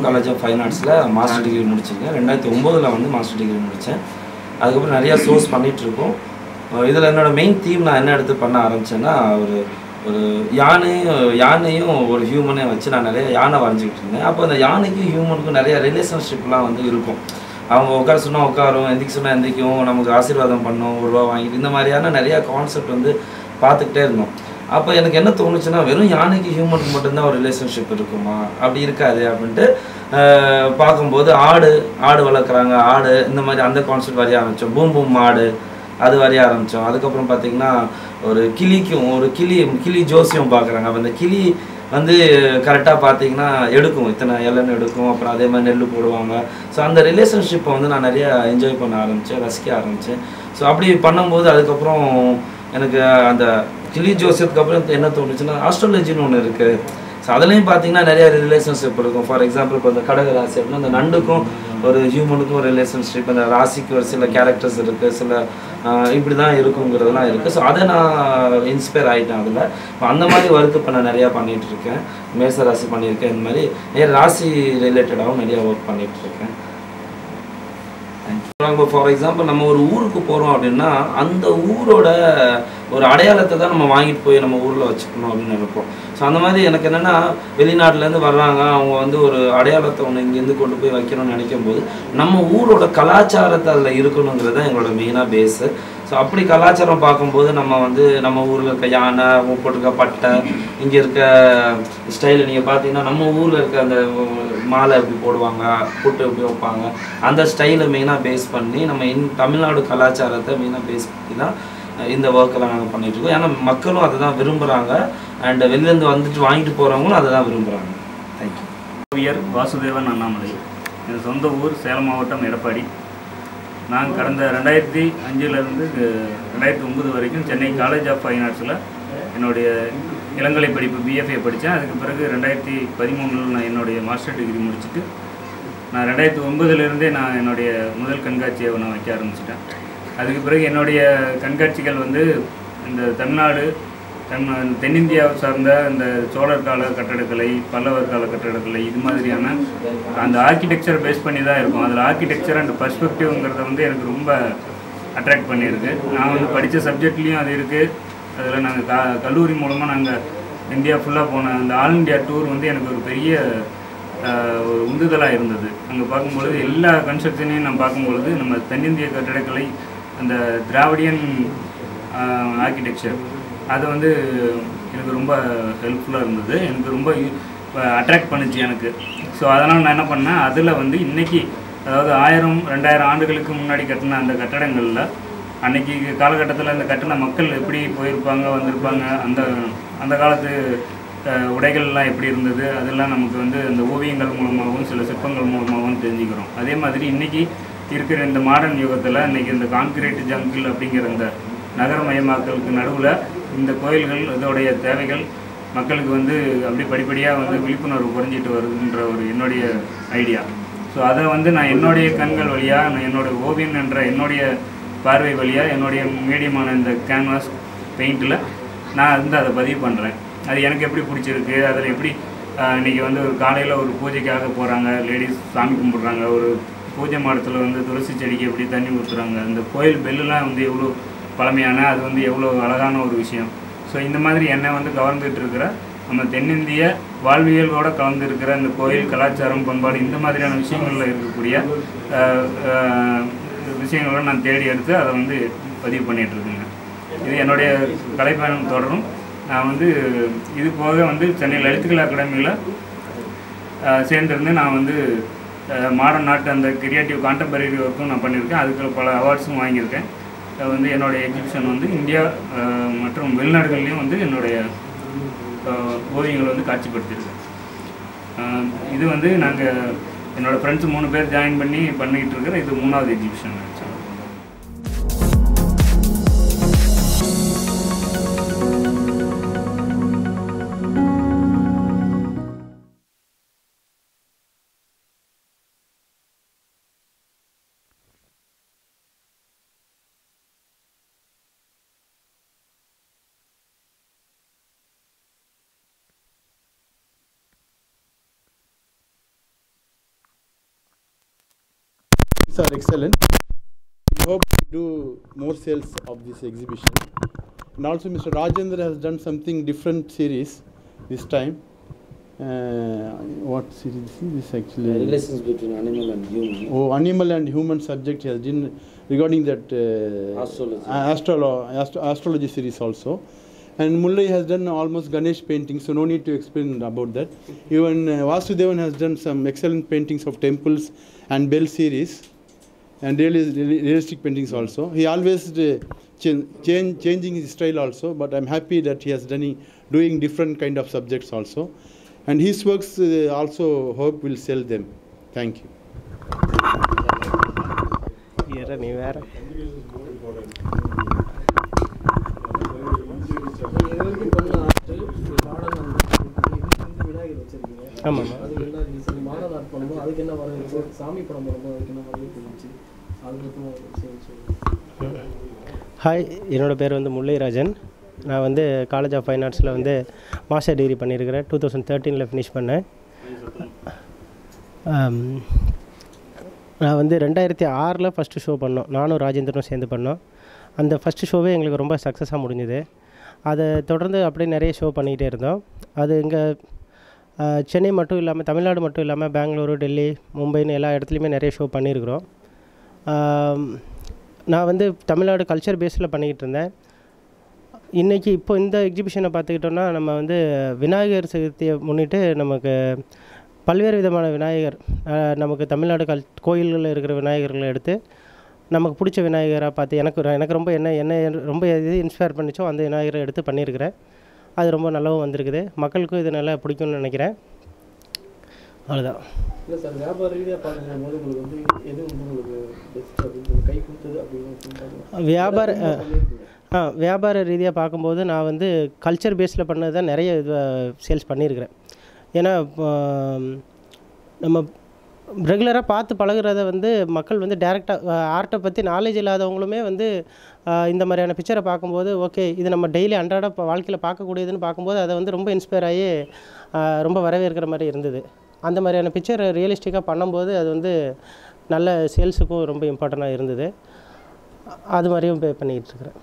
Tamil Nadu college of fine ஆர்ட்ஸில் master degree முடிச்சிங்க ரெண்டாயிரத்தி ஒம்போதில் வந்து மாஸ்டர் டிகிரி முடித்தேன் அதுக்கப்புறம் நிறையா சோர்ஸ் பண்ணிகிட்ருக்கோம் இதில் என்னோட மெயின் தீம் நான் என்ன எடுத்து பண்ண ஆரம்பித்தேன்னா ஒரு ஒரு யானையும் யானையும் ஒரு ஹியூமனையும் வச்சு நான் நிறைய யானை வரைஞ்சிக்கிட்டு இருந்தேன். அப்போ அந்த யானைக்கும் ஹியூமனுக்கும் நிறைய ரிலேஷன்ஷிப்லாம் வந்து இருக்கும். அவங்க உட்கார சொன்னால் உட்காரும் எந்திரிக்க சொன்னால் எந்திரிக்கும் நமக்கு ஆசீர்வாதம் பண்ணும் ஒரு ரூபா வாங்கிட்டு இந்த மாதிரியான நிறையா கான்செப்ட் வந்து பார்த்துக்கிட்டே இருந்தோம். அப்போ எனக்கு என்ன தோணுச்சுன்னா வெறும் யானைக்கு ஹியூமனுக்கு மட்டும்தான் ஒரு ரிலேஷன்ஷிப் இருக்குமா? அப்படி இருக்காது அப்படின்ட்டு பார்க்கும்போது ஆடு ஆடு வளர்க்குறாங்க. ஆடு இந்த மாதிரி அந்த கான்செப்ட் வரைய ஆரம்பித்தோம் பூம் பூம் ஆடு அது வரைய ஆரம்பித்தோம் அதுக்கப்புறம் பார்த்தீங்கன்னா ஒரு கிளிக்கும் ஒரு கிளி கிளி ஜோசியம் பார்க்குறாங்க. அப்போ அந்த கிளி வந்து கரெக்டாக பார்த்தீங்கன்னா எடுக்கும். இத்தனை இலன்னு எடுக்கும். அப்புறம் அதே மாதிரி நெல் போடுவாங்க. ஸோ அந்த ரிலேஷன்ஷிப்பை வந்து நான் நிறையா என்ஜாய் பண்ண ஆரம்பித்தேன் ரசிக்க ஆரம்பித்தேன் ஸோ அப்படி பண்ணும்போது அதுக்கப்புறம் எனக்கு அந்த கிளி ஜோசியத்துக்கு அப்புறம் என்ன தோணுச்சுன்னா ஆஸ்ட்ராலஜின்னு ஒன்று இருக்குது ஸோ அதுலேயும் பார்த்தீங்கன்னா நிறைய ரிலேஷன்ஷிப் இருக்கும். ஃபார் எக்ஸாம்பிள் இப்போ அந்த கடக ராசி அப்படின்னா அந்த நண்டுக்கும் ஒரு ஹியூமனுக்கும் ஒரு ரிலேஷன்ஷிப் அந்த ராசிக்கு ஒரு சில கேரக்டர்ஸ் இருக்குது சில இப்படி தான் இருக்குங்கிறதெல்லாம் இருக்குது ஸோ அதை நான் இன்ஸ்பயர் ஆகிட்டேன் அதில். அந்த மாதிரி ஒர்க்கு இப்போ நான் நிறையா பண்ணிகிட்ருக்கேன் மேச ராசி பண்ணியிருக்கேன் இந்த மாதிரி. நிறைய ராசி ரிலேட்டடாகவும் நிறையா ஒர்க் பண்ணிகிட்டு இருக்கேன். இப்போ ஃபார் எக்ஸாம்பிள் நம்ம ஒரு ஊருக்கு போகிறோம் அப்படின்னா அந்த ஊரோட ஒரு அடையாளத்தை தான் நம்ம வாங்கிட்டு போய் நம்ம ஊரில் வச்சுக்கணும் அப்படின்னு நினைப்போம். ஸோ அந்த மாதிரி எனக்கு என்னென்னா வெளிநாட்டிலேருந்து வர்றாங்க. அவங்க வந்து ஒரு அடையாளத்தை ஒன்று இங்கேருந்து கொண்டு போய் வைக்கணும்னு நினைக்கும் போது நம்ம ஊரோட கலாச்சாரத்தை அதில் இருக்கணுங்கிறது தான் எங்களோட மெயினாக பேஸு ஸோ அப்படி கலாச்சாரம் பார்க்கும்போது நம்ம வந்து நம்ம ஊரில் இருக்க யானை அவங்க பட்டை இங்கே இருக்க ஸ்டைலில் நீங்கள் பார்த்தீங்கன்னா நம்ம ஊரில் இருக்க அந்த மாலை எப்படி போடுவாங்க புட்டு எப்படி வைப்பாங்க அந்த ஸ்டைலை மெயினாக பேஸ் பண்ணி நம்ம இன் தமிழ்நாடு கலாச்சாரத்தை மெயினாக பேஸ் பண்ணி தான் இந்த ஒர்க்கெல்லாம் நாங்கள் பண்ணிகிட்ருக்கோம் ஏன்னா மக்களும் அதை தான் விரும்புகிறாங்க அண்ட் வெளிலேருந்து வந்துட்டு வாங்கிட்டு போகிறவங்களும் அதை தான் விரும்புகிறாங்க தேங்க்யூ ஓவியர் வாசுதேவன் அண்ணாமலை. என் சொந்த ஊர் சேலம் மாவட்டம் எடப்பாடி. நான் கடந்த ரெண்டாயிரத்தி அஞ்சுலேருந்து ரெண்டாயிரத்தி ஒம்பது வரைக்கும் சென்னை காலேஜ் ஆஃப் ஃபைன் ஆர்ட்ஸில் என்னுடைய இளங்கலை படிப்பு பிஎஃப்ஏ படித்தேன். அதுக்கு பிறகு ரெண்டாயிரத்தி பதிமூணில் நான் என்னுடைய மாஸ்டர் டிகிரி முடிச்சுட்டு நான் ரெண்டாயிரத்தி ஒம்பதுலேருந்தே நான் என்னுடைய முதல் கண்காட்சியை நான் வைக்க ஆரம்பிச்சிட்டேன். அதுக்கு பிறகு என்னுடைய கண்காட்சிகள் வந்து இந்த தமிழ்நாடு நம்ம தென்னிந்தியாவை சார்ந்த இந்த சோழர் கால கட்டடக்கலை பல்லவர் கால கட்டடக்கலை இது மாதிரியான அந்த ஆர்கிடெக்சர் பேஸ் பண்ணி தான் இருக்கும். அதில் ஆர்கிடெக்சர் அண்ட் பர்ஸ்பெக்டிவ்ங்கிறத வந்து எனக்கு ரொம்ப அட்ராக்ட் பண்ணியிருக்கு. நான் வந்து படித்த சப்ஜெக்ட்லேயும் அது இருக்குது அதில் நாங்கள் க கல்லூரி மூலமாக நாங்கள் இந்தியா ஃபுல்லாக போன அந்த ஆல் இந்தியா டூர் வந்து எனக்கு ஒரு பெரிய ஒரு உந்துதலாக இருந்தது. அங்கே பார்க்கும்பொழுது எல்லா கன்ஸ்ட்ரக்ஷனையும் நான் பார்க்கும்பொழுது நம்ம தென்னிந்திய கட்டடக்கலை அந்த திராவிடியன் ஆர்கிடெக்சர் அது வந்து எனக்கு ரொம்ப ஹெல்ப்ஃபுல்லாக இருந்தது. எனக்கு ரொம்ப அட்ராக்ட் பண்ணுச்சு எனக்கு. ஸோ அதனால் நான் என்ன பண்ணேன் அதில் வந்து இன்னைக்கு அதாவது ஆயிரம் ரெண்டாயிரம் ஆண்டுகளுக்கு முன்னாடி கட்டின அந்த கட்டடங்களில் அன்னைக்கு காலகட்டத்தில் அந்த கட்டின மக்கள் எப்படி போயிருப்பாங்க வந்திருப்பாங்க அந்த அந்த காலத்து உடைகள்லாம் எப்படி இருந்தது அதெல்லாம் நமக்கு வந்து அந்த ஓவியங்கள் மூலமாகவும் சில சிற்பங்கள் மூலமாகவும் தெரிஞ்சுக்கிறோம். அதே மாதிரி இன்றைக்கி இருக்கிற இந்த மாடர்ன் யுகத்தில் இன்றைக்கி இந்த கான்கிரீட் ஜங்கிள் அப்படிங்கிற இந்த நகரமயமாக்கலுக்கு நடுவில் இந்த கோயில்கள் இதோடைய தேவைகள் மக்களுக்கு வந்து அப்படி படிப்படியாக வந்து விழிப்புணர்வு குறைஞ்சிட்டு வருதுன்ற ஒரு என்னுடைய ஐடியா ஸோ அதை வந்து நான் என்னுடைய கண்கள் வழியாக நான் என்னோட ஓவியம் என்ற என்னுடைய பார்வை வழியாக என்னுடைய மீடியமான இந்த கேன்வாஸ் பெயிண்டில் நான் வந்து அதை பதிவு பண்ணுறேன் அது எனக்கு எப்படி பிடிச்சிருக்கு? அதில் எப்படி இன்றைக்கி வந்து ஒரு காலையில் ஒரு பூஜைக்காக போகிறாங்க லேடிஸ் சாமி கும்பிட்றாங்க ஒரு பூஜை மாடத்தில் வந்து துளசி செடிக்கு எப்படி தண்ணி ஊற்றுறாங்க அந்த கோயில் பெல்லுலாம் வந்து எவ்வளோ பழமையான அது வந்து எவ்வளோ அழகான ஒரு விஷயம். ஸோ இந்த மாதிரி என்னை வந்து கவர்ந்துட்டு இருக்கிற நம்ம தென்னிந்திய வாழ்வியலோடு கலந்து இருக்கிற இந்த கோயில் கலாச்சாரம் பண்பாடு இந்த மாதிரியான விஷயங்களில் இருக்கக்கூடிய விஷயங்களை நான் தேடி எடுத்து அதை வந்து பதிவு பண்ணிகிட்ருக்கேங்க இருக்கேங்க இது என்னுடைய கலைப்பயணம் தொடரும். நான் வந்து இது போக வந்து சென்னை லலித்துக்கலா அகாடமியில் சேர்ந்துருந்து நான் வந்து மாடர்ன் நாட்டு அந்த கிரியேட்டிவ் கான்டெம்பரரி ஒர்க்கும் நான் பண்ணியிருக்கேன். அதுக்கு பல அவார்ட்ஸும் வாங்கியிருக்கேன். வந்து என்னுடைய எக்ஸிபிஷன் வந்து இந்தியா மற்றும் வெளிநாடுகள்லேயும் வந்து என்னுடைய ஓவியங்களை வந்து காட்சிப்படுத்தியிருக்கேன் இது வந்து நாங்கள் என்னோடய ஃப்ரெண்ட்ஸ் மூணு பேர் ஜாயின் பண்ணி பண்ணிக்கிட்டு இருக்கிற இது மூணாவது exhibition are excellent. We hope to do more sales of this exhibition. And also Mr. Rajendra has done something different series this time. Uh, what series is this actually? The relations between animal and human. Oh, animal and human subject has been regarding that uh, astrology. Uh, Astro astrology series also. And Mullai has done almost Ganesh paintings, so no need to explain about that. Even uh, Vasudevan has done some excellent paintings of temples and bell series and really really realistic paintings also. He always uh, change, changing his style also, but I'm happy that he has done doing different kind of subjects also. And his works uh, also hope will sell them. Thank you. ஆமாம் அது என்ன reason modern art பண்ணும்போது அதுக்கு என்ன வரவேற்பு? சாமி படம் பண்ணும்போது அதுக்கு என்ன வரவேற்பு இருந்துச்சு? அது மட்டும் ஒரு விஷயம் சொல்லுங்கள் ஹாய் என்னோட பேர் வந்து முல்லைராஜன். நான் வந்து காலேஜ் ஆஃப் ஃபைன் ஆர்ட்ஸில் வந்து மாஸ்டர் டிகிரி பண்ணியிருக்கிறேன். டூ தௌசண்ட் தேர்ட்டீனில் ஃபினிஷ் பண்ணேன். ஆம், நான் வந்து ரெண்டாயிரத்தி ஆறில் ஃபஸ்ட்டு ஷோ பண்ணோம். நானும் ராஜேந்திரனும் சேர்ந்து பண்ணோம். அந்த ஃபஸ்ட்டு ஷோவே எங்களுக்கு ரொம்ப சக்ஸஸாக முடிஞ்சுது. அதை தொடர்ந்து அப்படியே நிறைய ஷோ பண்ணிக்கிட்டே இருந்தோம். அது இங்கே சென்னை மட்டும் இல்லாமல் தமிழ்நாடு மட்டும் இல்லாமல் பெங்களூரு டெல்லி மும்பைன்னு எல்லா இடத்துலையுமே நிறைய ஷோ பண்ணியிருக்கிறோம் நான் வந்து தமிழ்நாடு கல்ச்சர் பேஸில் பண்ணிக்கிட்டு இருந்தேன். இன்றைக்கி இப்போ இந்த எக்ஸிபிஷனை பார்த்துக்கிட்டோன்னா நம்ம வந்து விநாயகர் சதுர்த்தியை முன்னிட்டு நமக்கு பல்வேறு விதமான விநாயகர் நமக்கு தமிழ்நாடு கல் கோயில்களில் இருக்கிற விநாயகர்களை எடுத்து நமக்கு பிடிச்ச விநாயகராக பார்த்து எனக்கு எனக்கு ரொம்ப என்ன என்ன ரொம்ப எது இன்ஸ்பயர் பண்ணிச்சோ அந்த விநாயகரை எடுத்து பண்ணியிருக்கிறேன். அது ரொம்ப நல்லாவும் வந்திருக்குது. மக்களுக்கும் இது நல்லா பிடிக்கும்னு நினைக்கிறேன். அவ்வளோதான் இல்லை சார் வியாபார ரீதியாக பார்க்கும்போது உங்களுக்கு வந்து எது வந்து உங்களுக்கு பெஸ்ட் அப்படின்னு கை கொடுத்தது அப்படின்னு வியாபார. ஆ வியாபார ரீதியாக பார்க்கும்போது நான் வந்து கல்ச்சர் பேஸில் பண்ணது தான் நிறைய இது சேல்ஸ் பண்ணியிருக்கிறேன். ஏன்னா நம்ம ரெகுலராக பார்த்து பழகுறத வந்து மக்கள் வந்து டேரெக்டாக ஆர்ட்டை பற்றி நாலேஜ் இல்லாதவங்களுமே வந்து இந்த மாதிரியான பிக்சரை பார்க்கும்போது ஓகே இது நம்ம டெய்லி அன்றாட வாழ்க்கையில் பார்க்கக்கூடியதுன்னு பார்க்கும்போது அதை வந்து ரொம்ப இன்ஸ்பயர் ஆகி ரொம்ப வரவேற்கிற மாதிரி இருந்தது. அந்த மாதிரியான பிக்சரை ரியலிஸ்டிக்காக பண்ணும்போது அது வந்து நல்ல சேல்ஸுக்கும் ரொம்ப இம்பார்ட்டண்ட்டாக இருந்தது. அது மாதிரியும் பே பண்ணிக்கிட்டு இருக்கிறேன்.